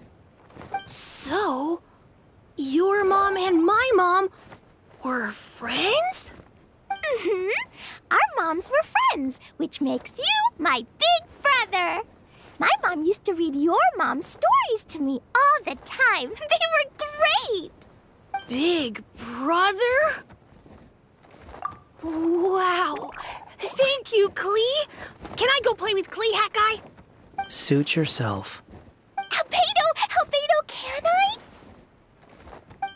So, your mom and my mom were friends? Mm-hmm. Our moms were friends, which makes you my big brother. My mom used to read your mom's stories to me all the time. They were great. Big brother? Wow. Thank you, Klee. Can I go play with Klee, Hat Guy? Suit yourself. Albedo, Albedo, can I?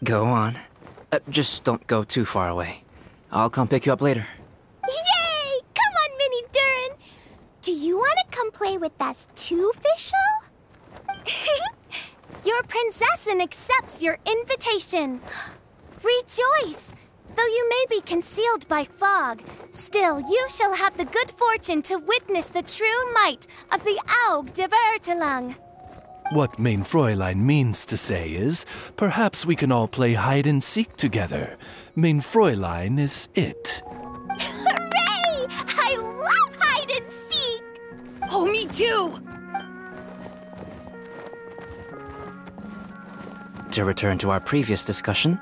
Go on. Uh, just don't go too far away. I'll come pick you up later. Yay! Come on, Mini Durin! Do you want to come play with us too, Fischl? Your prinzessin accepts your invitation. Rejoice! Though you may be concealed by fog, still you shall have the good fortune to witness the true might of the Auge der Verurteilung. What Mein Fräulein means to say is, perhaps we can all play hide and seek together. Mein Fräulein is it. Hooray! I love hide and seek! Oh, me too! To return to our previous discussion,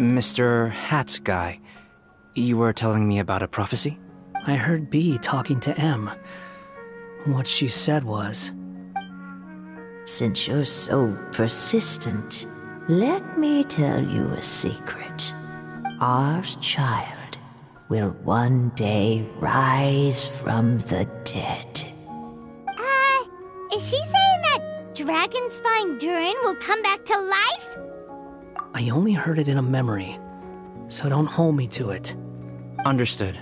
Mr. Hat Guy, you were telling me about a prophecy? I heard B talking to M. What she said was Since you're so persistent, let me tell you a secret. Our child will one day rise from the dead. Uh, is she saying that Dragonspine Durin will come back to life? I only heard it in a memory, so don't hold me to it. Understood.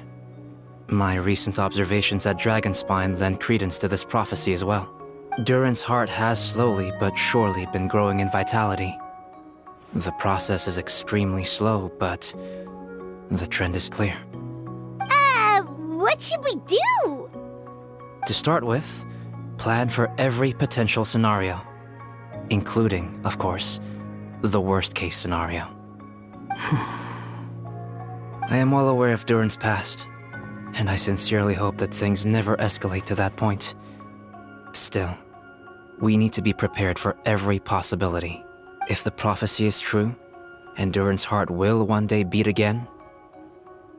My recent observations at Dragonspine lend credence to this prophecy as well. Durin's heart has slowly but surely been growing in vitality. The process is extremely slow, but the trend is clear. Uh, what should we do? To start with, plan for every potential scenario, including, of course, the worst case scenario. I am well aware of Durin's past, and I sincerely hope that things never escalate to that point. Still, we need to be prepared for every possibility. If the prophecy is true, and Durin's heart will one day beat again,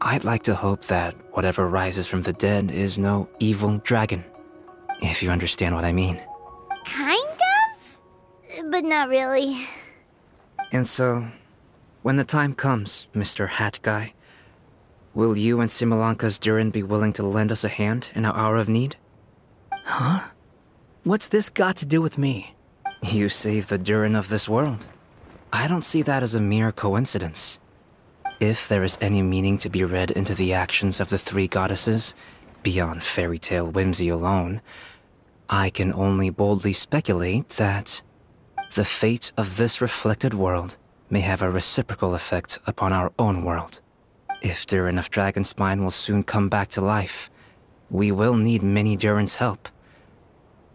I'd like to hope that whatever rises from the dead is no evil dragon. If you understand what I mean. Kind of? But not really. And so, when the time comes, Mr. Hat Guy, will you and Simulanka's Durin be willing to lend us a hand in our hour of need? Huh? What's this got to do with me? You saved the Durin of this world. I don't see that as a mere coincidence. If there is any meaning to be read into the actions of the three goddesses, beyond fairy tale whimsy alone, I can only boldly speculate that the fate of this reflected world may have a reciprocal effect upon our own world. If Durin of Dragonspine will soon come back to life, we will need many Durin's help,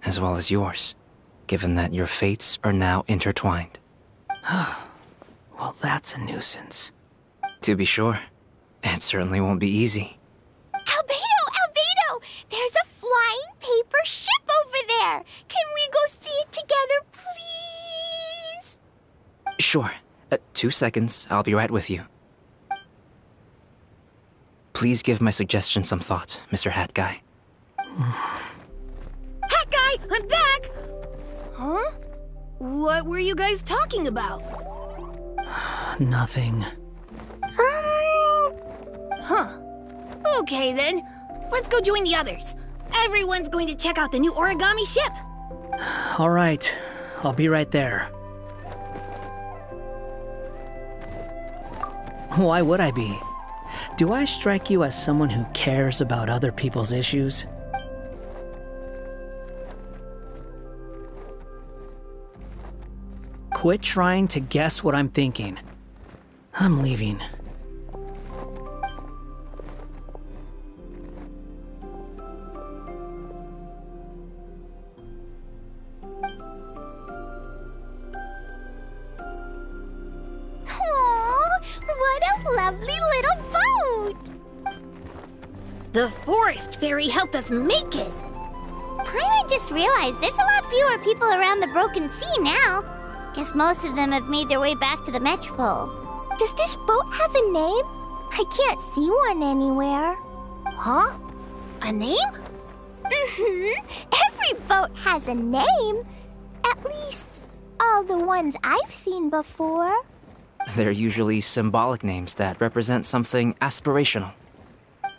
as well as yours, given that your fates are now intertwined. well, that's a nuisance. To be sure, it certainly won't be easy. Albedo, Albedo! There's a flying paper ship over there! Can we go see it together, please? Sure. Uh, two seconds, I'll be right with you. Please give my suggestion some thought, Mr. Hat Guy. Hat Guy, I'm back! Huh? What were you guys talking about? Nothing. Um. Huh. Okay then. Let's go join the others. Everyone's going to check out the new origami ship. All right, I'll be right there. Why would I be? Do I strike you as someone who cares about other people's issues? Quit trying to guess what I'm thinking. I'm leaving. Around see now. Guess most of them have made their way back to the Metropole. Does this boat have a name? I can't see one anywhere. Huh? A name? Mm-hmm. Every boat has a name. At least, all the ones I've seen before. They're usually symbolic names that represent something aspirational.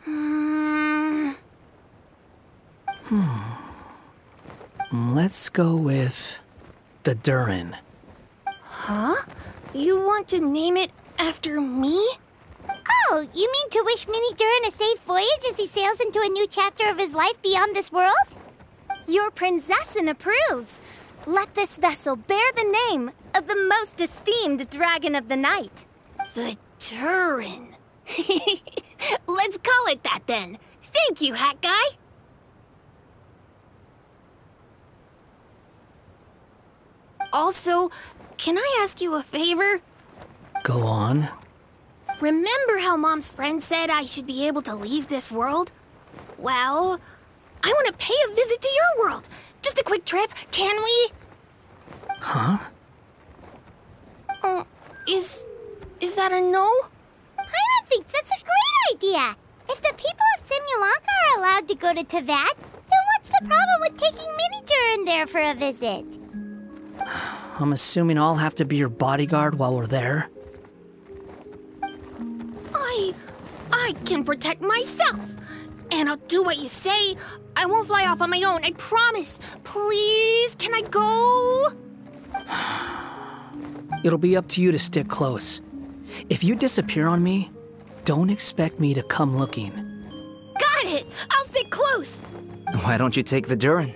Hmm. Hmm. Let's go with the Durin. Huh? You want to name it After me? Oh, you mean to wish Mini Durin a safe voyage as he sails into a new chapter of his life beyond this world? Your prinzessin approves. Let this vessel bear the name of the most esteemed dragon of the night. The Durin. Let's call it that then. Thank you, Hat Guy. Also, can I ask you a favor? Go on. Remember how Mom's friend said I should be able to leave this world? Well, I want to pay a visit to your world. Just a quick trip, can we? Huh? Uh, is... is that a no? Paimon thinks that's a great idea. If the people of Simulanka are allowed to go to Teyvat, then what's the problem with taking Mini Durin there for a visit? I'm assuming I'll have to be your bodyguard while we're there. I... I can protect myself. And I'll do what you say. I won't fly off on my own, I promise. Please, can I go? It'll be up to you to stick close. If you disappear on me, don't expect me to come looking. Got it! I'll stick close! Why don't you take the Durin?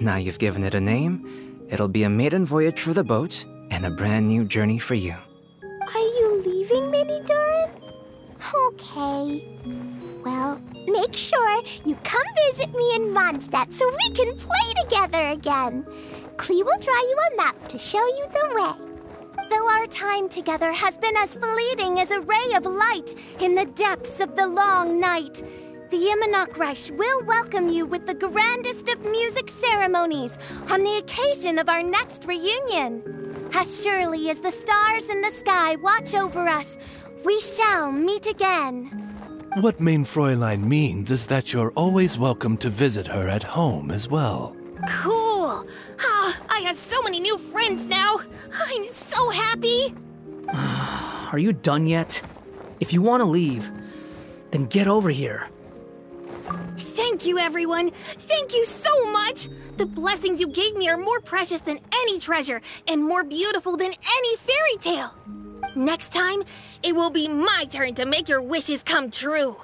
Now you've given it a name, it'll be a maiden voyage for the boat and a brand new journey for you. Are you leaving, Mini Durin? Okay. Well, make sure you come visit me in Mondstadt so we can play together again. Klee will draw you a map to show you the way. Though our time together has been as fleeting as a ray of light in the depths of the long night, the Immernachtreich will welcome you with the grandest of music ceremonies on the occasion of our next reunion. As surely as the stars in the sky watch over us, we shall meet again. What Mein Fräulein means is that you're always welcome to visit her at home as well. Cool! Ah, I have so many new friends now! I'm so happy! Are you done yet? If you want to leave, then get over here. Thank you, everyone! Thank you so much! The blessings you gave me are more precious than any treasure and more beautiful than any fairy tale! Next time, it will be my turn to make your wishes come true!